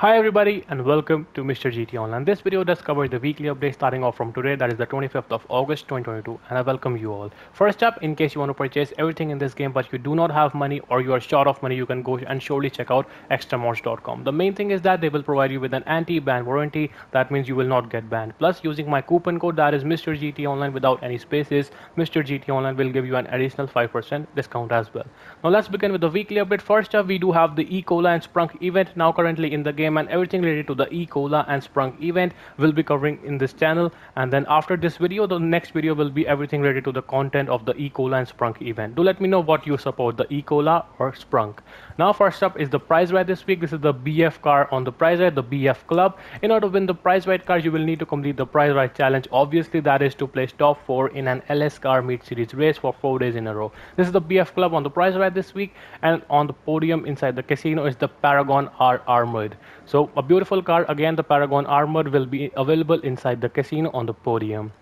Hi everybody and welcome to Mr. GTA Online. This video does cover the weekly update starting off from today that is the 25th of August 2022 and I welcome you all. First up in case you want to purchase everything in this game but you do not have money or you are short of money you can go and surely check out extramodz.com. The main thing is that they will provide you with an anti-ban warranty that means you will not get banned. Plus using my coupon code that is Mr. GTA Online without any spaces Mr. GTA Online will give you an additional 5% discount as well. Now let's begin with the weekly update. First up we do have the E-Cola and Sprunk event now currently in the game game and everything related to the e-cola and sprunk event will be covering in this channel. And then after this video the next video will be everything related to the content of the e-cola and sprunk event. Do let me know what you support the e-cola or sprunk. Now first up is the prize ride this week. This is the bf car on the prize ride the bf club. In order to win the prize ride car you will need to complete the prize ride challenge. Obviously that is to place top four in an ls car meet series race for four days in a row. This is the bf club on the prize ride this week. And on the podium inside the casino is the paragon r armored so a beautiful car, again the Paragon Armor will be available inside the casino on the podium.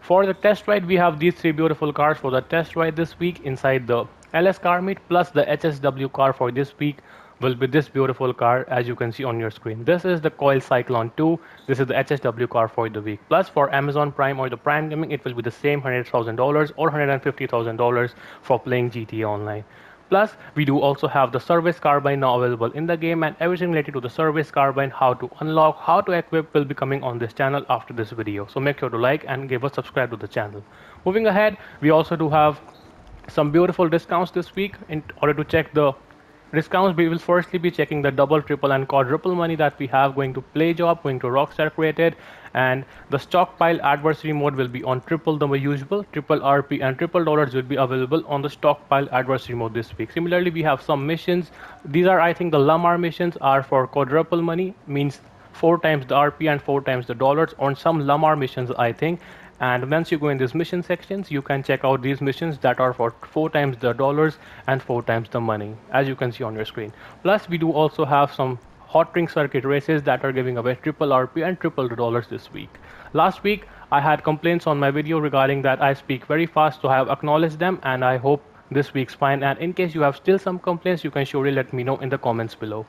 For the test ride, we have these three beautiful cars for the test ride this week inside the LS car meet plus the HSW car for this week will be this beautiful car as you can see on your screen. This is the Coil Cyclone 2. This is the HSW car for the week. Plus for Amazon Prime or the Prime Gaming, it will be the same $100,000 or $150,000 for playing GTA Online. Plus, we do also have the service carbine now available in the game and everything related to the service carbine, how to unlock, how to equip will be coming on this channel after this video. So make sure to like and give a subscribe to the channel. Moving ahead, we also do have some beautiful discounts this week in order to check the discounts we will firstly be checking the double triple and quadruple money that we have going to play job going to rockstar created and the stockpile adversary mode will be on triple the usual triple rp and triple dollars will be available on the stockpile adversary mode this week. Similarly we have some missions. These are i think the lamar missions are for quadruple money means four times the rp and four times the dollars on some lamar missions i think and once you go in these mission sections you can check out these missions that are for four times the dollars and four times the money as you can see on your screen. Plus we do also have some hot ring circuit races that are giving away triple rp and triple dollars this week. Last week i had complaints on my video regarding that i speak very fast so i have acknowledged them and i hope this week's fine. And in case you have still some complaints you can surely let me know in the comments below.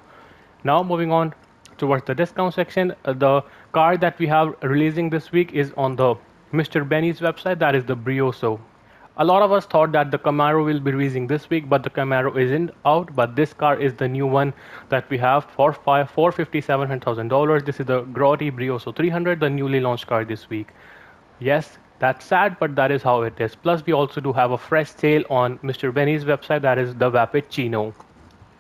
Now moving on towards the discount section uh, the card that we have releasing this week is on the Mr. Benny's website, that is the Brioso. A lot of us thought that the Camaro will be releasing this week, but the Camaro isn't out. But this car is the new one that we have for five, four fifty-seven hundred thousand dollars. This is the Grotti Brioso 300, the newly launched car this week. Yes, that's sad, but that is how it is. Plus, we also do have a fresh sale on Mr. Benny's website, that is the Vapid Chino.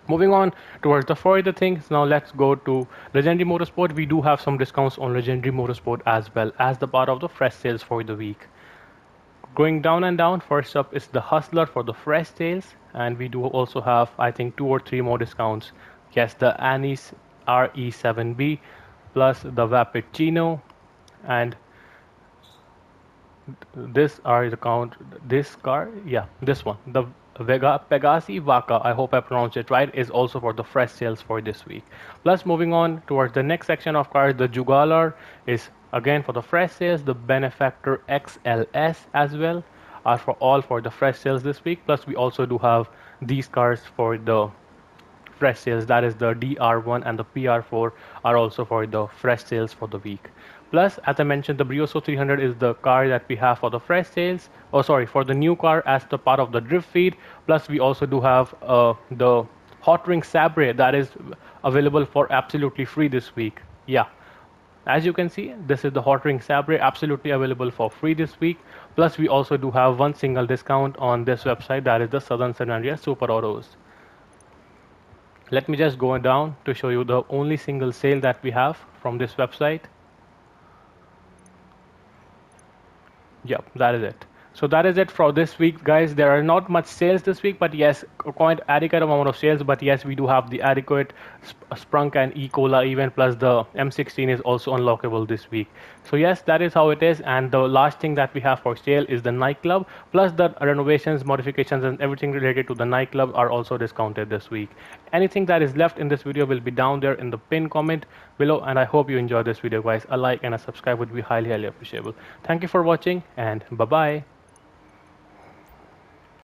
Moving on towards the further things, now let's go to Legendary Motorsport. We do have some discounts on Legendary Motorsport as well as the part of the fresh sales for the week. Going down and down, first up is the Hustler for the fresh sales, and we do also have, I think, two or three more discounts. Yes, the Annis RE7B plus the Vapid Chino, and this are the count. This car, yeah, this one, the Pegassi Vacca, I hope I pronounced it right, is also for the fresh sales for this week. Plus, moving on towards the next section of cars, the Jugular is again for the fresh sales. The Benefactor XLS as well are for all for the fresh sales this week. Plus, we also do have these cars for the fresh sales. That is the DR1 and the PR4 are also for the fresh sales for the week. Plus, as I mentioned, the Brioso 300 is the car that we have for the fresh sales. Oh, sorry, for the new car as the part of the drip feed. Plus, we also do have uh, the Hot Ring Sabre that is available for absolutely free this week. Yeah. As you can see, this is the Hot Ring Sabre absolutely available for free this week. Plus, we also do have one single discount on this website that is the Southern San Andreas Super Autos. Let me just go down to show you the only single sale that we have from this website. Yep, that is it. So that is it for this week, guys. There are not much sales this week, but yes, quite adequate amount of sales. But yes, we do have the adequate Sprunk and E. Cola event, plus the M16 is also unlockable this week. So yes, that is how it is. And the last thing that we have for sale is the nightclub, plus the renovations, modifications, and everything related to the nightclub are also discounted this week. Anything that is left in this video will be down there in the pin comment below. And I hope you enjoyed this video, guys. A like and a subscribe would be highly, highly appreciable. Thank you for watching, and bye bye.